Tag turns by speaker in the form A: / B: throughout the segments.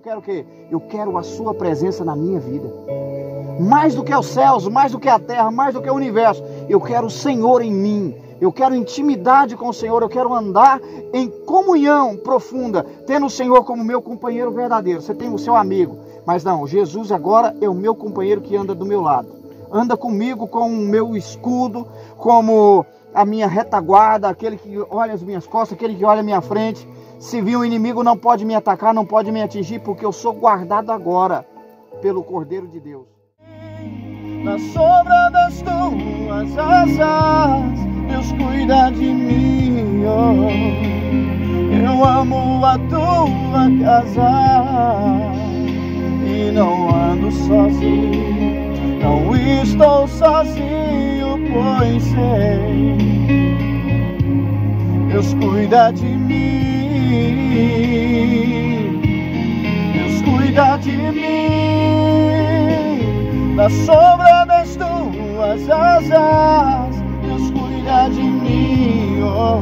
A: quero o quê? Eu quero a sua presença na minha vida. Mais do que os céus, mais do que a terra, mais do que o universo. Eu quero o Senhor em mim. Eu quero intimidade com o Senhor, eu quero andar em comunhão profunda, tendo o Senhor como meu companheiro verdadeiro. Você tem o seu amigo, mas não, Jesus agora é o meu companheiro que anda do meu lado. Anda comigo com o meu escudo, como a minha retaguarda, aquele que olha as minhas costas, aquele que olha a minha frente. Se vir um inimigo, não pode me atacar, não pode me atingir, porque eu sou guardado agora pelo Cordeiro de Deus.
B: Na sombra das tuas asas, Deus cuida de mim. Oh. Eu amo a tua casa e não ando sozinho. Não estou sozinho, pois sei. Deus cuida de mim. Deus cuida de mim. Na sombra das tuas asas, Deus cuida de mim. Oh,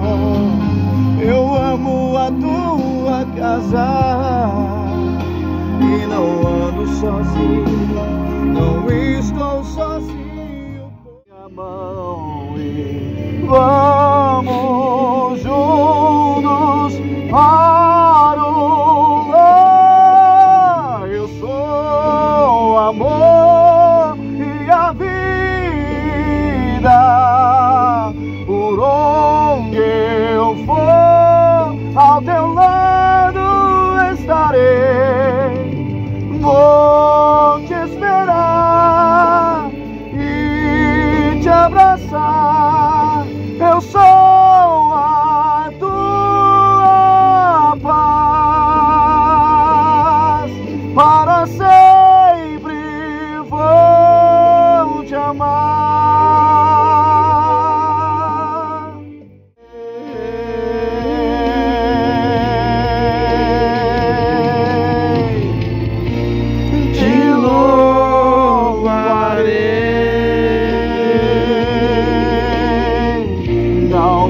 B: eu amo a tua casa e não ando sozinho, não estou sozinho. Mão e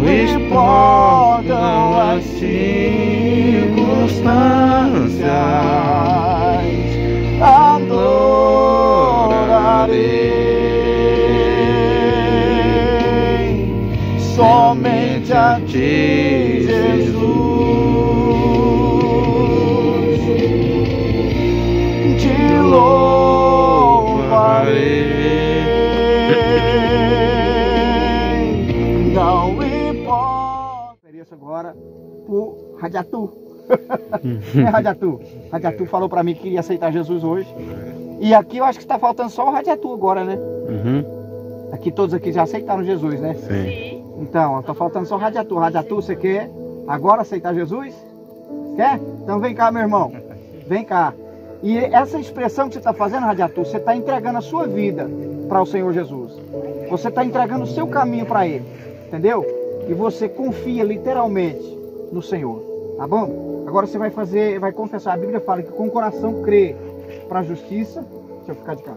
B: não importam as circunstâncias, adorarei somente a ti, Jesus.
A: Radiatu. é Radiatu. Radiatu falou para mim que queria aceitar Jesus hoje. E aqui eu acho que está faltando só o Radiatu agora, né?
C: Uhum.
A: Aqui todos aqui já aceitaram Jesus, né?
C: Sim.
A: Então, tá faltando só o Radiatu. Radiatu, você quer agora aceitar Jesus? Quer? Então vem cá, meu irmão. Vem cá. E essa expressão que você está fazendo, Radiatu, você está entregando a sua vida para o Senhor Jesus. Você está entregando o seu caminho para Ele. Entendeu? E você confia literalmente no Senhor. Tá bom? Agora você vai fazer, vai confessar. A Bíblia fala que com o coração crê para a justiça. Deixa eu ficar de cá.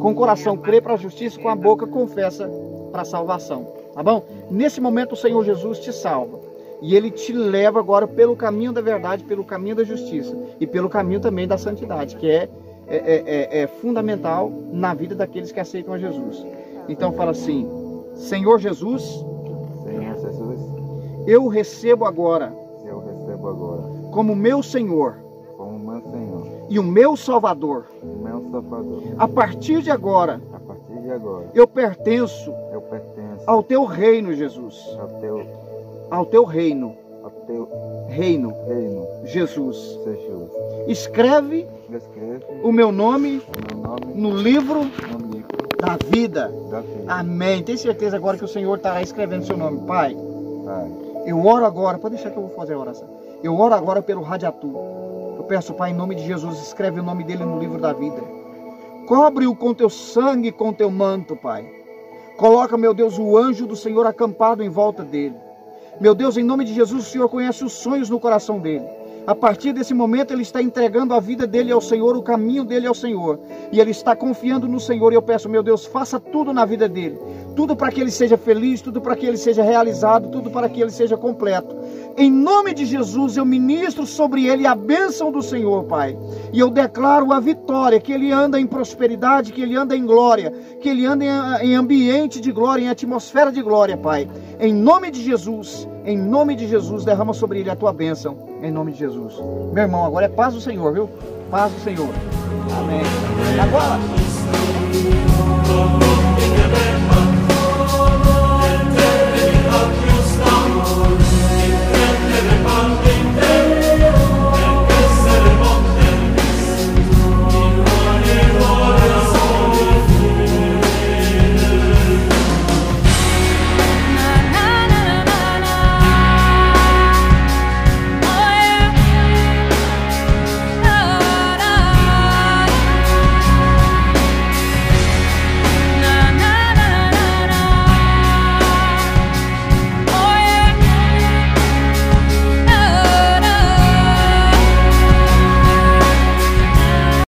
A: Com o coração crê para a justiça, com a boca confessa para a salvação. Tá bom? Nesse momento o Senhor Jesus te salva. E ele te leva agora pelo caminho da verdade, pelo caminho da justiça e pelo caminho também da santidade, que é, é, é, é fundamental na vida daqueles que aceitam a Jesus. Então fala assim: Senhor Jesus,
D: Senhor Jesus,
A: eu recebo agora
D: agora
A: como meu Senhor
D: como meu Senhor,
A: e o meu Salvador.
D: meu Salvador.
A: A partir de agora,
D: A partir de agora,
A: eu pertenço
D: eu pertenço
A: ao teu reino, Jesus.
D: ao teu,
A: Ao teu reino,
D: ao teu
A: reino,
D: reino,
A: Jesus.
D: Jesus.
A: Escreve
D: Escreve
A: o meu nome
D: o meu nome
A: no livro
D: no livro
A: da vida.
D: da vida.
A: Amém. Tem certeza agora que o Senhor estará escrevendo seu nome, Pai?
D: Pai,
A: Eu oro agora, pode deixar que eu vou fazer a oração. Eu oro agora pelo Radiatu. Eu peço, Pai, em nome de Jesus, escreve o nome dele no livro da vida. Cobre-o com teu sangue com teu manto, Pai. Coloca, meu Deus, o anjo do Senhor acampado em volta dele. Meu Deus, em nome de Jesus, o Senhor conhece os sonhos no coração dele. A partir desse momento, ele está entregando a vida dele ao Senhor, o caminho dele ao Senhor. E ele está confiando no Senhor. E eu peço, meu Deus, faça tudo na vida dele. Tudo para que ele seja feliz, tudo para que ele seja realizado, tudo para que ele seja completo. Em nome de Jesus, eu ministro sobre ele a bênção do Senhor, Pai. E eu declaro a vitória, que ele anda em prosperidade, que ele anda em glória, que ele anda em ambiente de glória, em atmosfera de glória, Pai. Em nome de Jesus, em nome de Jesus, derrama sobre ele a tua bênção. Em nome de Jesus. Meu irmão, agora é paz do Senhor, viu? Paz do Senhor. Amém. Agora.